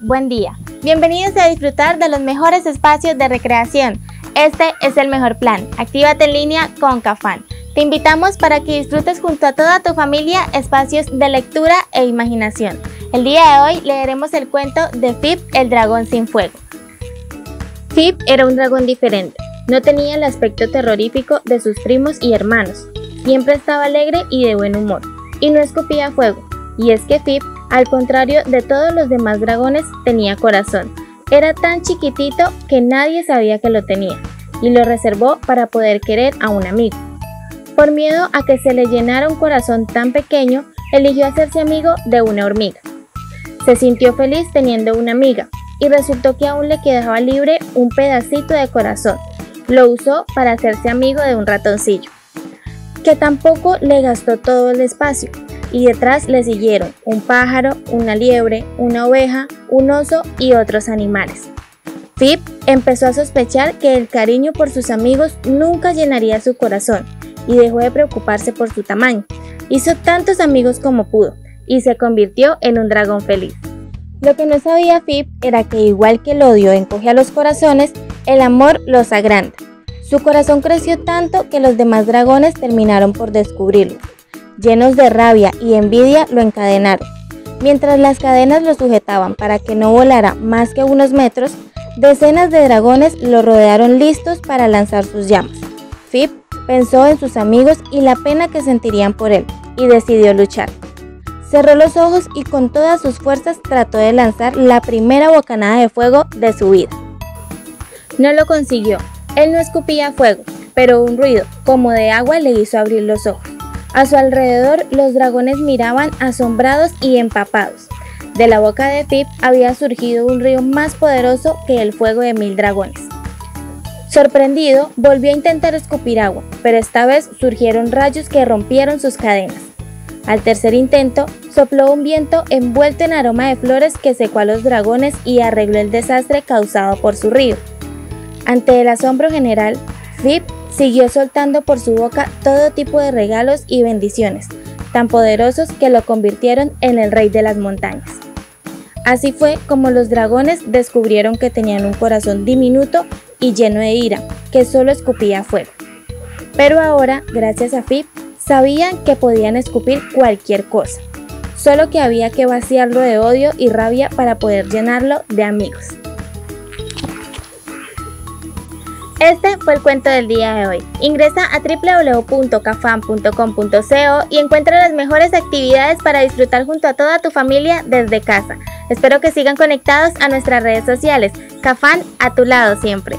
buen día. Bienvenidos a disfrutar de los mejores espacios de recreación. Este es el mejor plan. Actívate en línea con Cafán. Te invitamos para que disfrutes junto a toda tu familia espacios de lectura e imaginación. El día de hoy leeremos el cuento de Fip, el dragón sin fuego. Fip era un dragón diferente. No tenía el aspecto terrorífico de sus primos y hermanos. Siempre estaba alegre y de buen humor. Y no escupía fuego. Y es que Fip al contrario de todos los demás dragones, tenía corazón. Era tan chiquitito que nadie sabía que lo tenía, y lo reservó para poder querer a un amigo. Por miedo a que se le llenara un corazón tan pequeño, eligió hacerse amigo de una hormiga. Se sintió feliz teniendo una amiga, y resultó que aún le quedaba libre un pedacito de corazón. Lo usó para hacerse amigo de un ratoncillo, que tampoco le gastó todo el espacio, y detrás le siguieron un pájaro, una liebre, una oveja, un oso y otros animales. Fip empezó a sospechar que el cariño por sus amigos nunca llenaría su corazón y dejó de preocuparse por su tamaño. Hizo tantos amigos como pudo y se convirtió en un dragón feliz. Lo que no sabía Fip era que igual que el odio encoge a los corazones, el amor los agranda. Su corazón creció tanto que los demás dragones terminaron por descubrirlo llenos de rabia y envidia, lo encadenaron. Mientras las cadenas lo sujetaban para que no volara más que unos metros, decenas de dragones lo rodearon listos para lanzar sus llamas. Fip pensó en sus amigos y la pena que sentirían por él, y decidió luchar. Cerró los ojos y con todas sus fuerzas trató de lanzar la primera bocanada de fuego de su vida. No lo consiguió. Él no escupía fuego, pero un ruido como de agua le hizo abrir los ojos. A su alrededor los dragones miraban asombrados y empapados. De la boca de Fip había surgido un río más poderoso que el fuego de mil dragones. Sorprendido, volvió a intentar escupir agua, pero esta vez surgieron rayos que rompieron sus cadenas. Al tercer intento, sopló un viento envuelto en aroma de flores que secó a los dragones y arregló el desastre causado por su río. Ante el asombro general, Fip siguió soltando por su boca todo tipo de regalos y bendiciones, tan poderosos que lo convirtieron en el rey de las montañas. Así fue como los dragones descubrieron que tenían un corazón diminuto y lleno de ira, que solo escupía fuego. Pero ahora, gracias a Fip, sabían que podían escupir cualquier cosa, solo que había que vaciarlo de odio y rabia para poder llenarlo de amigos. Este fue el cuento del día de hoy. Ingresa a www.cafan.com.co y encuentra las mejores actividades para disfrutar junto a toda tu familia desde casa. Espero que sigan conectados a nuestras redes sociales. Cafán a tu lado siempre.